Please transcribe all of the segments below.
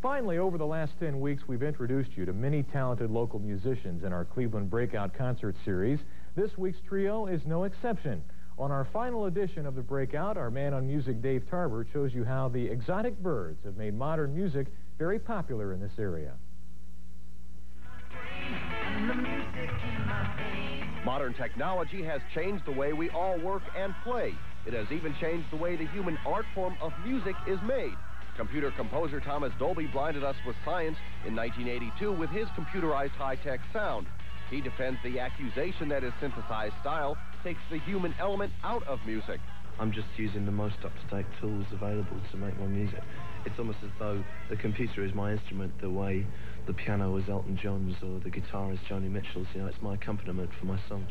Finally, over the last 10 weeks, we've introduced you to many talented local musicians in our Cleveland Breakout Concert Series. This week's trio is no exception. On our final edition of the Breakout, our man on music, Dave Tarbert, shows you how the Exotic Birds have made modern music very popular in this area. Modern technology has changed the way we all work and play. It has even changed the way the human art form of music is made. Computer composer Thomas Dolby blinded us with science in 1982 with his computerized high-tech sound. He defends the accusation that his synthesized style takes the human element out of music. I'm just using the most up-to-date tools available to make my music. It's almost as though the computer is my instrument the way the piano is Elton John's or the guitar is Joni Mitchell's. You know, it's my accompaniment for my songs.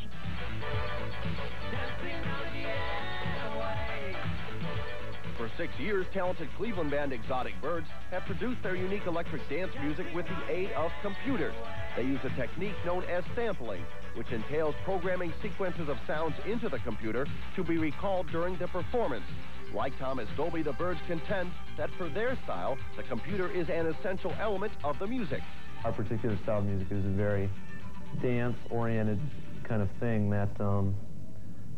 Six years, talented Cleveland band Exotic Birds have produced their unique electric dance music with the aid of computers. They use a technique known as sampling, which entails programming sequences of sounds into the computer to be recalled during the performance. Like Thomas Dolby, the Birds contend that for their style, the computer is an essential element of the music. Our particular style of music is a very dance-oriented kind of thing that um,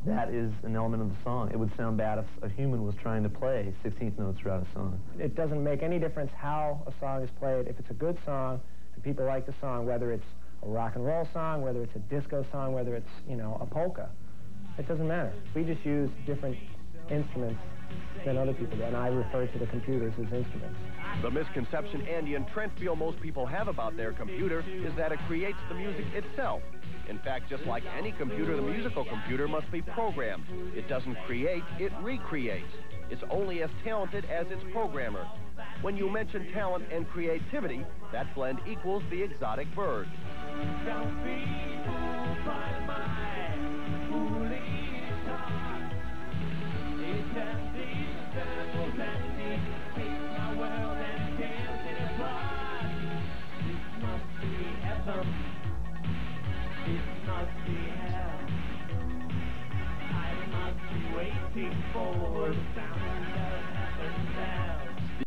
that is an element of the song. It would sound bad if a human was trying to play 16th notes throughout a song. It doesn't make any difference how a song is played. If it's a good song and people like the song, whether it's a rock and roll song, whether it's a disco song, whether it's, you know, a polka, it doesn't matter. We just use different instruments than other people do, and I refer to the computers as instruments. The misconception Andy and Trent feel most people have about their computer is that it creates the music itself. In fact, just like any computer, the musical computer must be programmed. It doesn't create, it recreates. It's only as talented as its programmer. When you mention talent and creativity, that blend equals the exotic bird.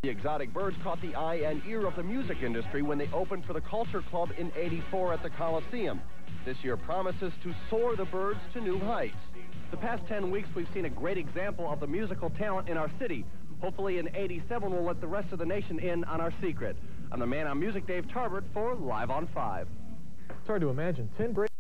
The exotic birds caught the eye and ear of the music industry when they opened for the Culture Club in 84 at the Coliseum. This year promises to soar the birds to new heights. The past 10 weeks, we've seen a great example of the musical talent in our city. Hopefully in 87, we'll let the rest of the nation in on our secret. I'm the man on music, Dave Tarbert, for Live on 5. It's hard to imagine. 10 breaks.